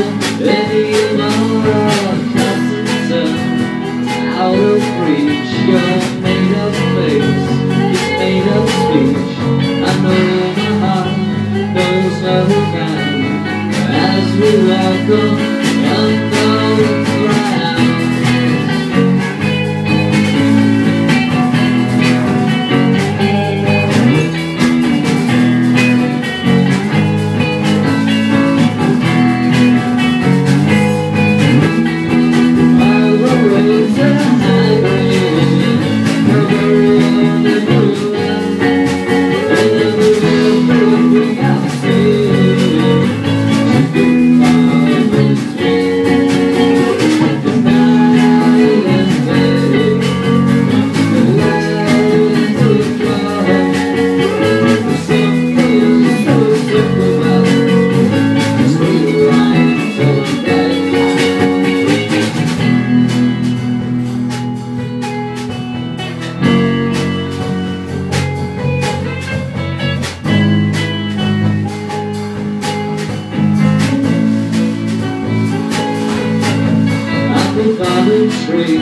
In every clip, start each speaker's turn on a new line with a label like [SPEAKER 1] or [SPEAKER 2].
[SPEAKER 1] Baby, you. know I'm constant I will preach your made-up face It's made-up speech I know my heart knows no kind As we walk on the father tree.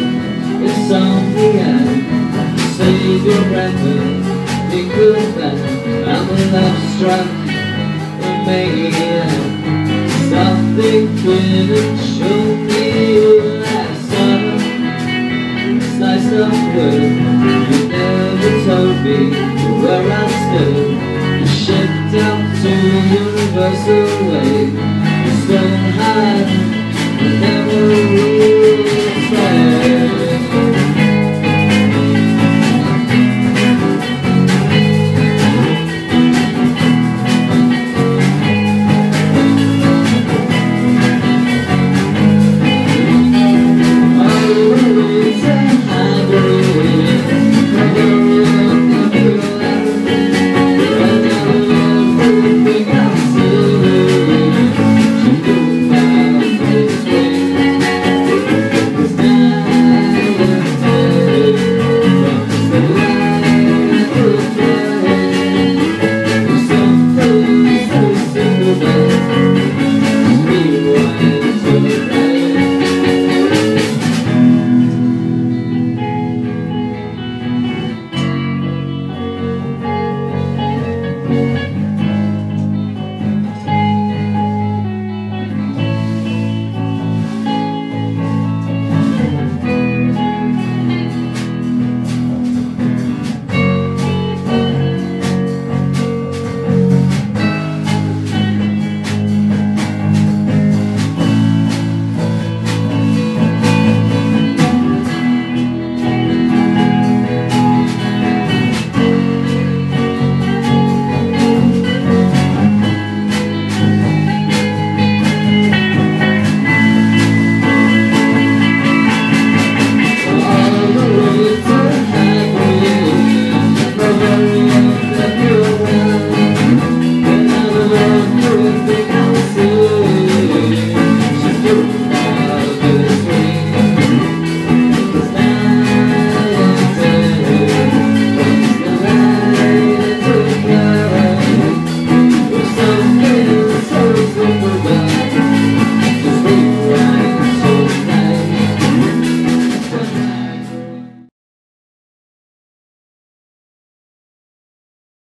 [SPEAKER 1] It's on the end. Save your breath and be good then I'm a love struck. A maniac Something couldn't show me your last summer Slice of wood You never told me where I stood. You shipped out to Universal